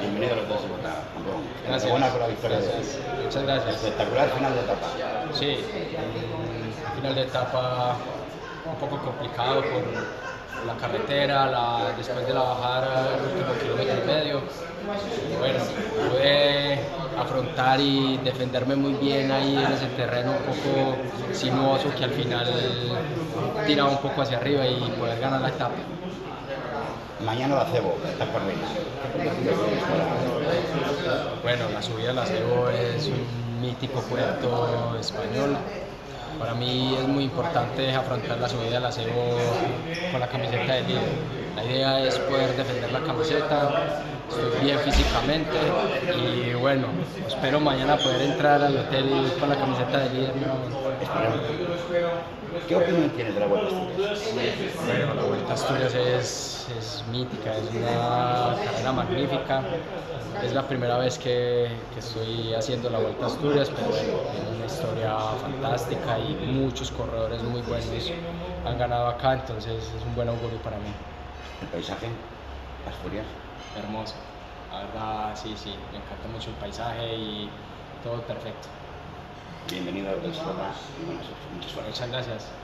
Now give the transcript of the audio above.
Bienvenido a los dos campeón. Gracias. Enhorabuena por la victoria Gracias. Muchas gracias. Espectacular final de etapa. Sí, final de etapa un poco complicado por la carretera, la- después de la bajada, el último kilómetro y medio. Bueno, pude afrontar y defenderme muy bien ahí en ese terreno un poco sinuoso que al final tiraba un poco hacia arriba y poder ganar la etapa. Mañana la cebo, etapa reina. Bueno, la subida de la Cebo es un mítico puerto español. Para mí es muy importante afrontar la subida de la Cebo con la camiseta de líder. La idea es poder defender la camiseta, estoy bien físicamente y bueno, espero mañana poder entrar al hotel con la camiseta de líder. ¿Qué opinión tienes de la Vuelta Asturias? Bueno, la Vuelta Asturias es, es mítica, es una carrera magnífica. Es la primera vez que, que estoy haciendo la Vuelta Asturias, pero bueno, es una historia fantástica y muchos corredores muy buenos han ganado acá, entonces es un buen augurio para mí. ¿El paisaje? Asturias. Hermoso. La verdad, sí, sí, me encanta mucho el paisaje y todo perfecto. Bienvenido a suerte. Muchas gracias.